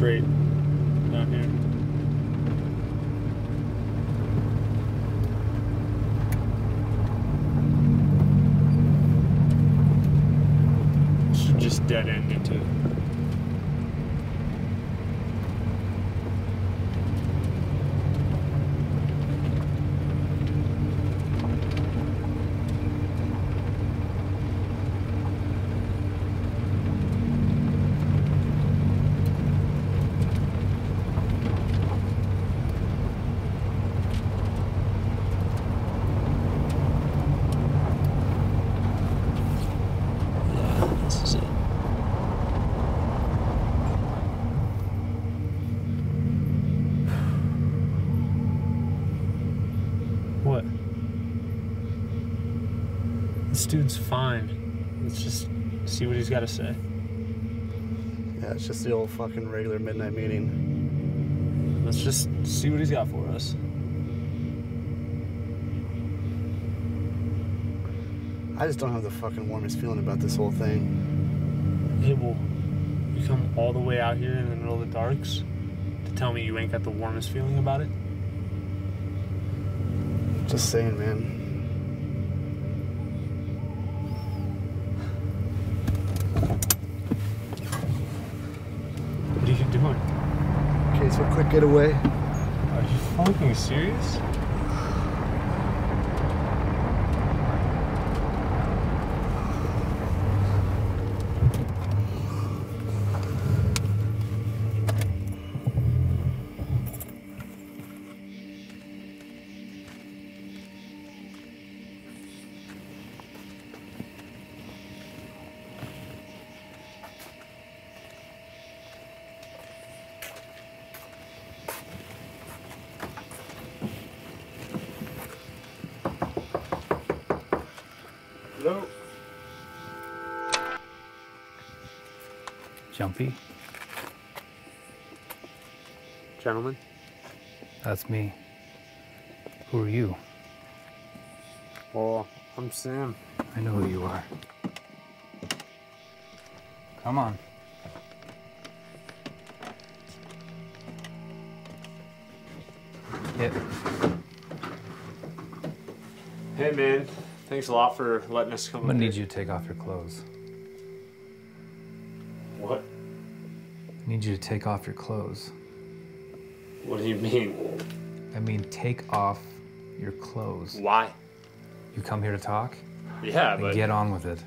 straight down here. Should just dead end into Yeah, this is it. What? This dude's fine. Let's just see what he's got to say. Yeah, it's just the old fucking regular midnight meeting. Let's just see what he's got for us. I just don't have the fucking warmest feeling about this whole thing. Hey, well, you come all the way out here in the middle of the darks to tell me you ain't got the warmest feeling about it? Just saying, man. Getaway. Are you fucking serious? Jumpy, Gentlemen? that's me. Who are you? Well, I'm Sam. I know who you are. Come on. Hit. Hey, man. Thanks a lot for letting us come I'm gonna need you to take off your clothes. Need you to take off your clothes. What do you mean? I mean, take off your clothes. Why? You come here to talk? Yeah, but get on with it.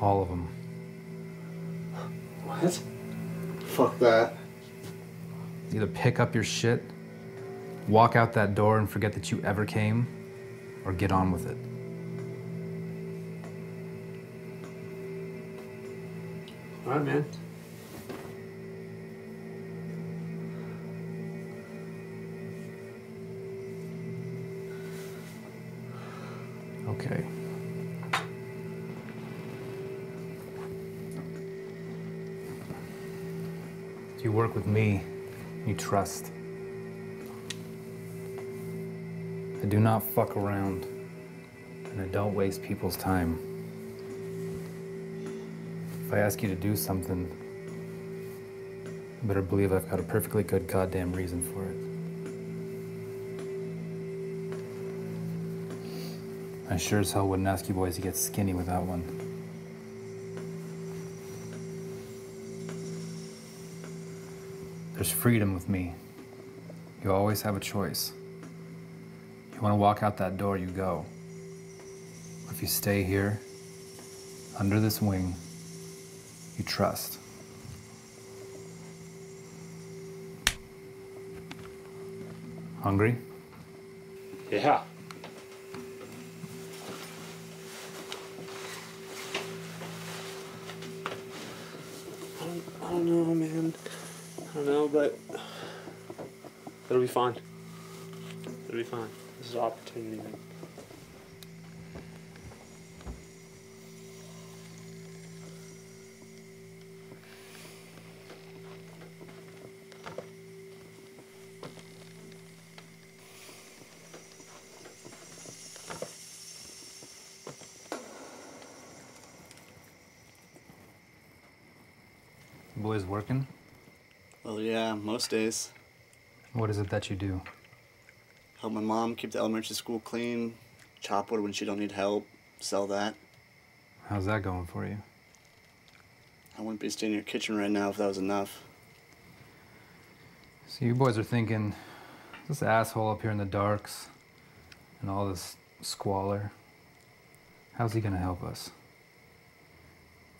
All of them. what? Fuck that. Either pick up your shit, walk out that door and forget that you ever came, or get on with it. All right, man. Work with me, you trust. I do not fuck around, and I don't waste people's time. If I ask you to do something, you better believe I've got a perfectly good goddamn reason for it. I sure as hell wouldn't ask you boys to get skinny without one. There's freedom with me. You always have a choice. You want to walk out that door, you go. If you stay here, under this wing, you trust. Hungry? Yeah. I don't, I don't know, man. I don't know, but It'll be fine. It'll be fine. This is opportunity. Boys working? Well, yeah, most days. What is it that you do? Help my mom keep the elementary school clean, chop wood when she don't need help, sell that. How's that going for you? I wouldn't be staying in your kitchen right now if that was enough. So you boys are thinking, this asshole up here in the darks and all this squalor, how's he gonna help us?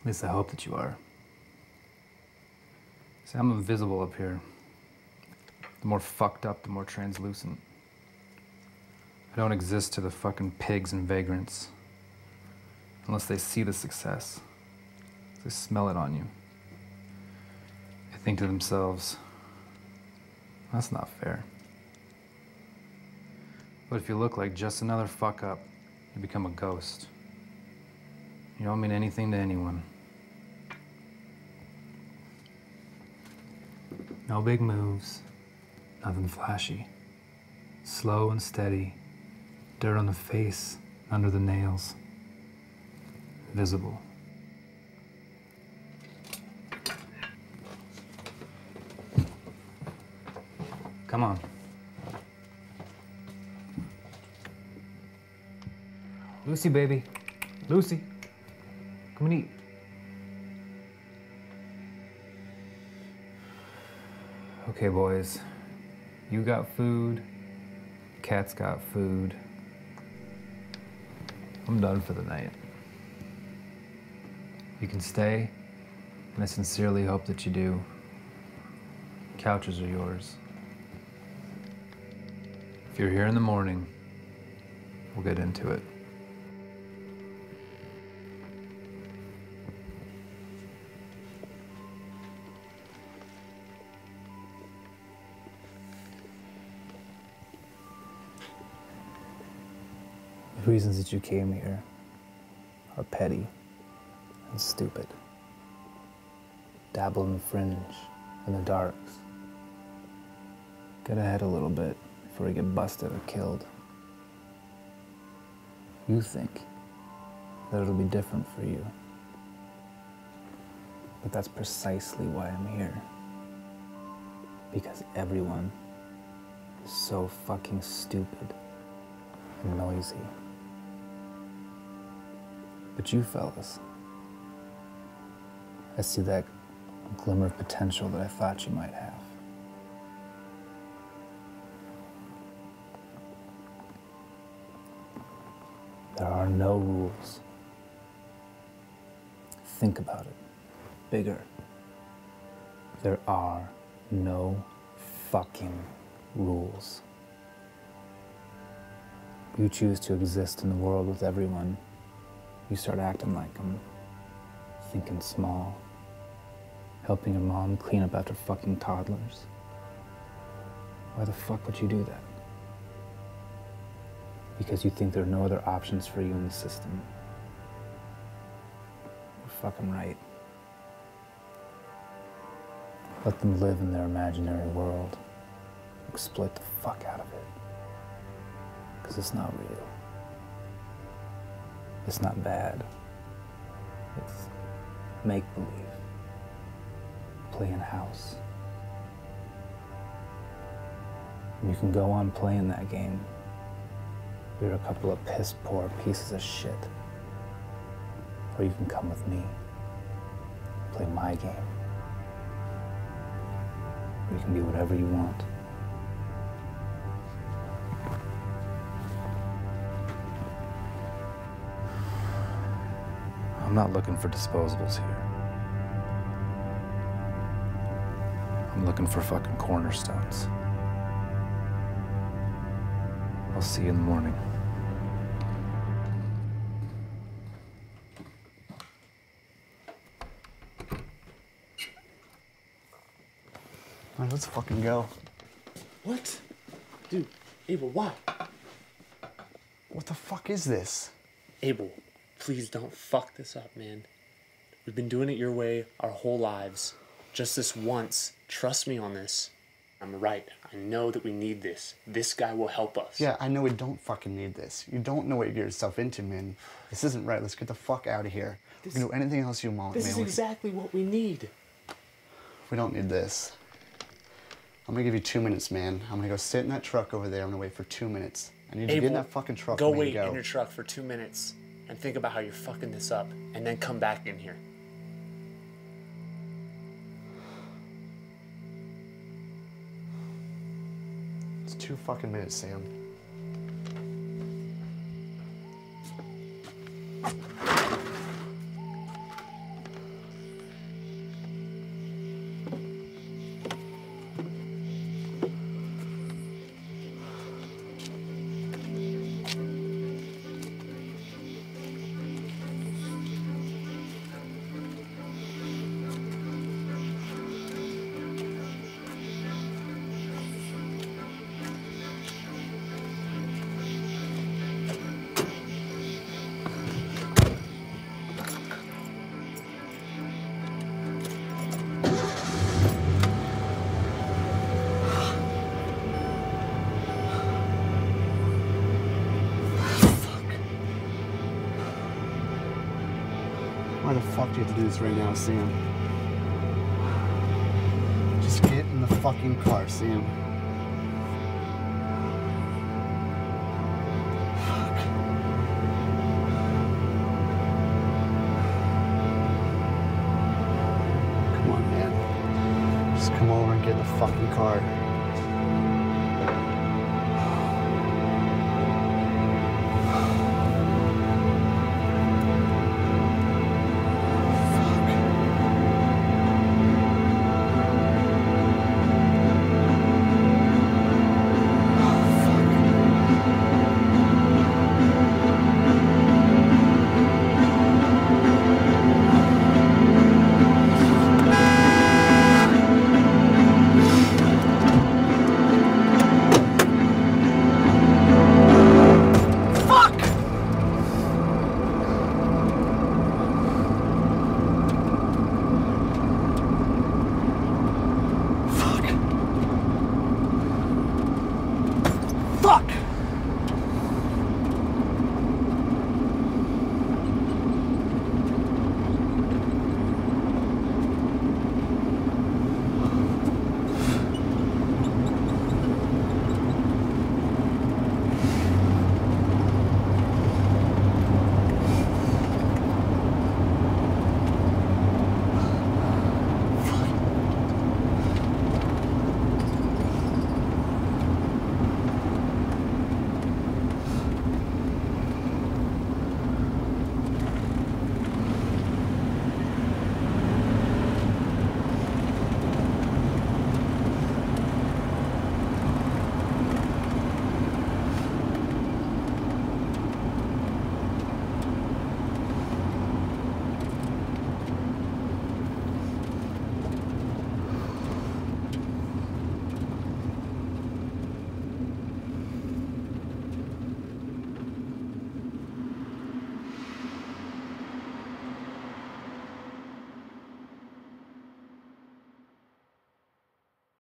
At least I hope that you are. See, I'm invisible up here. The more fucked up, the more translucent. I don't exist to the fucking pigs and vagrants. Unless they see the success. They smell it on you. They think to themselves, that's not fair. But if you look like just another fuck up, you become a ghost. You don't mean anything to anyone. No big moves, nothing flashy. Slow and steady, dirt on the face, under the nails. Visible. Come on. Lucy, baby. Lucy. Come and eat. Okay, boys. You got food. Cat's got food. I'm done for the night. You can stay, and I sincerely hope that you do. Couches are yours. If you're here in the morning, we'll get into it. Reasons that you came here are petty and stupid. Dabble in the fringe, and the darks. Get ahead a little bit before you get busted or killed. You think that it'll be different for you. But that's precisely why I'm here. Because everyone is so fucking stupid and noisy. But you fellas, I see that glimmer of potential that I thought you might have. There are no rules. Think about it. Bigger. There are no fucking rules. You choose to exist in the world with everyone. You start acting like them, thinking small, helping your mom clean up after fucking toddlers. Why the fuck would you do that? Because you think there are no other options for you in the system. You're fucking right. Let them live in their imaginary world. Exploit the fuck out of it. Because it's not real. It's not bad. It's make believe. Playing house. And you can go on playing that game. You're a couple of piss poor pieces of shit. Or you can come with me. Play my game. You can be whatever you want. I'm not looking for disposables here. I'm looking for fucking cornerstones. I'll see you in the morning. All right, let's fucking go. What? Dude, Abel, why? What the fuck is this? Abel, please don't fuck this up, man. We've been doing it your way our whole lives. Just this once. Trust me on this. I'm right. I know that we need this. This guy will help us. Yeah, I know we don't fucking need this. You don't know what you get yourself into, man. This isn't right. Let's get the fuck out of here. This- we can do anything else you want, This man. is exactly what we need. We don't need this. I'm gonna give you two minutes, man. I'm gonna go sit in that truck over there. I'm gonna wait for two minutes. I need you to get in that fucking truck. Go wait go. in your truck for two minutes and think about how you're fucking this up, and then come back in here. It's two fucking minutes, Sam. You have to do this right now, Sam? Just get in the fucking car, Sam. Fuck. Come on, man. Just come over and get in the fucking car.